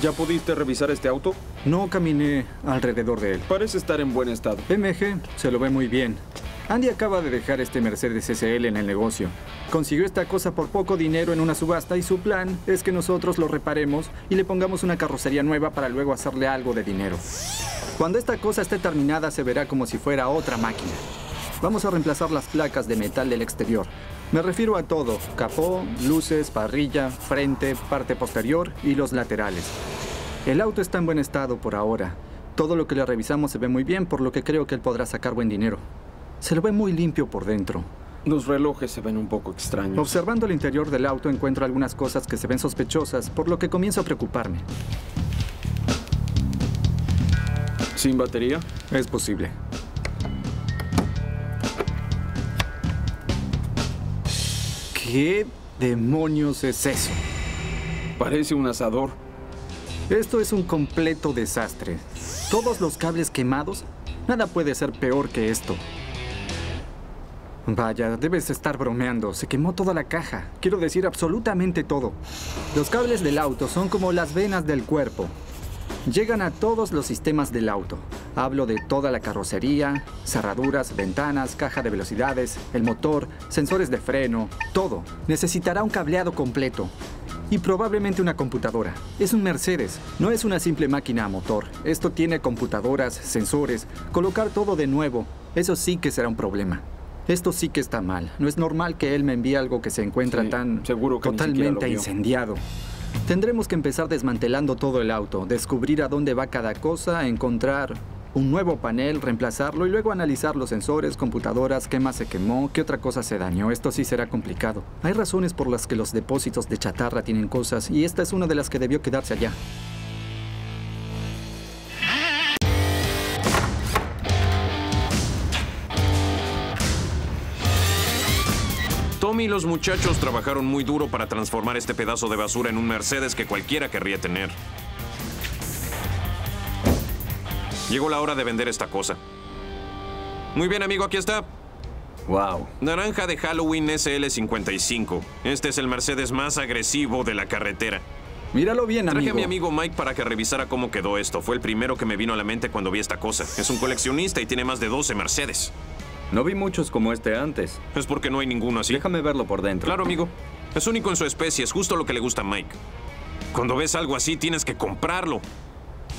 ¿Ya pudiste revisar este auto? No caminé alrededor de él. Parece estar en buen estado. MG se lo ve muy bien. Andy acaba de dejar este Mercedes SL en el negocio. Consiguió esta cosa por poco dinero en una subasta y su plan es que nosotros lo reparemos y le pongamos una carrocería nueva para luego hacerle algo de dinero. Cuando esta cosa esté terminada se verá como si fuera otra máquina. Vamos a reemplazar las placas de metal del exterior. Me refiero a todo, capó, luces, parrilla, frente, parte posterior y los laterales. El auto está en buen estado por ahora. Todo lo que le revisamos se ve muy bien, por lo que creo que él podrá sacar buen dinero. Se lo ve muy limpio por dentro. Los relojes se ven un poco extraños. Observando el interior del auto encuentro algunas cosas que se ven sospechosas, por lo que comienzo a preocuparme. ¿Sin batería? Es posible. ¿Qué demonios es eso? Parece un asador. Esto es un completo desastre. Todos los cables quemados. Nada puede ser peor que esto. Vaya, debes estar bromeando. Se quemó toda la caja. Quiero decir absolutamente todo. Los cables del auto son como las venas del cuerpo. Llegan a todos los sistemas del auto. Hablo de toda la carrocería, cerraduras, ventanas, caja de velocidades, el motor, sensores de freno, todo. Necesitará un cableado completo. Y probablemente una computadora. Es un Mercedes, no es una simple máquina a motor. Esto tiene computadoras, sensores, colocar todo de nuevo. Eso sí que será un problema. Esto sí que está mal. No es normal que él me envíe algo que se encuentra Sí, tan seguro que totalmente incendiado. Tendremos que empezar desmantelando todo el auto, descubrir a dónde va cada cosa, encontrar un nuevo panel, reemplazarlo y luego analizar los sensores, computadoras, qué más se quemó, qué otra cosa se dañó. Esto sí será complicado. Hay razones por las que los depósitos de chatarra tienen cosas y esta es una de las que debió quedarse allá. Tommy y los muchachos trabajaron muy duro para transformar este pedazo de basura en un Mercedes que cualquiera querría tener. Llegó la hora de vender esta cosa. Muy bien, amigo, aquí está. Wow. Naranja de Halloween SL55. Este es el Mercedes más agresivo de la carretera. Míralo bien, Traje amigo. a mi amigo Mike para que revisara cómo quedó esto. Fue el primero que me vino a la mente cuando vi esta cosa. Es un coleccionista y tiene más de 12 Mercedes. No vi muchos como este antes. Es porque no hay ninguno así. Déjame verlo por dentro. Claro, amigo. Es único en su especie, es justo lo que le gusta a Mike. Cuando ves algo así, tienes que comprarlo.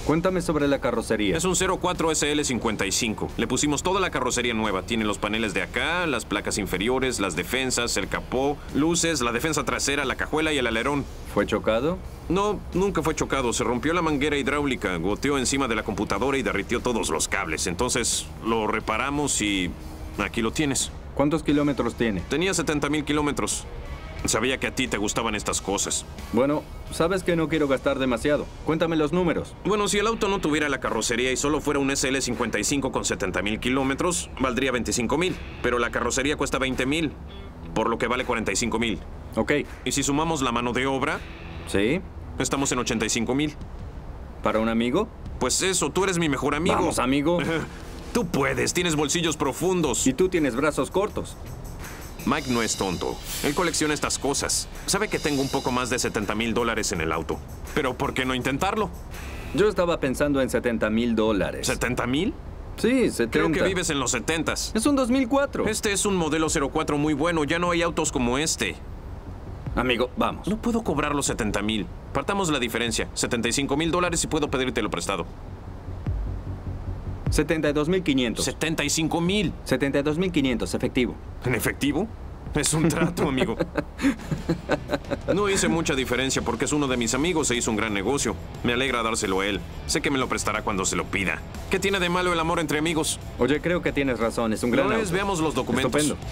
Cuéntame sobre la carrocería. Es un 04 SL55. Le pusimos toda la carrocería nueva. Tiene los paneles de acá, las placas inferiores, las defensas, el capó, luces, la defensa trasera, la cajuela y el alerón. ¿Fue chocado? No, nunca fue chocado. Se rompió la manguera hidráulica, goteó encima de la computadora y derritió todos los cables. Entonces lo reparamos y aquí lo tienes. ¿Cuántos kilómetros tiene? Tenía 70 mil kilómetros. Sabía que a ti te gustaban estas cosas. Bueno, sabes que no quiero gastar demasiado. Cuéntame los números. Bueno, si el auto no tuviera la carrocería y solo fuera un SL55 con 70 mil kilómetros, valdría 25 mil. Pero la carrocería cuesta 20 mil, por lo que vale 45 mil. Ok. Y si sumamos la mano de obra, ¿Sí? estamos en 85 mil. ¿Para un amigo? Pues eso, tú eres mi mejor amigo. Vamos, amigo. Tú puedes, tienes bolsillos profundos. Y tú tienes brazos cortos. Mike no es tonto. Él colecciona estas cosas. Sabe que tengo un poco más de 70 mil dólares en el auto. Pero ¿por qué no intentarlo? Yo estaba pensando en 70 mil dólares. ¿70 mil? Sí, 70. Creo que vives en los 70s. Es un 2004. Este es un modelo 04 muy bueno. Ya no hay autos como este. Amigo, vamos. No puedo cobrar los 70 mil. Partamos la diferencia. 75 mil dólares y puedo pedírtelo prestado. 72 mil 500. 75 mil. 72 mil 500, efectivo. ¿En efectivo? Es un trato, amigo. No hice mucha diferencia porque es uno de mis amigos e hizo un gran negocio. Me alegra dárselo a él. Sé que me lo prestará cuando se lo pida. ¿Qué tiene de malo el amor entre amigos? Oye, creo que tienes razón. Es un gran No es, veamos los documentos. Estupendo.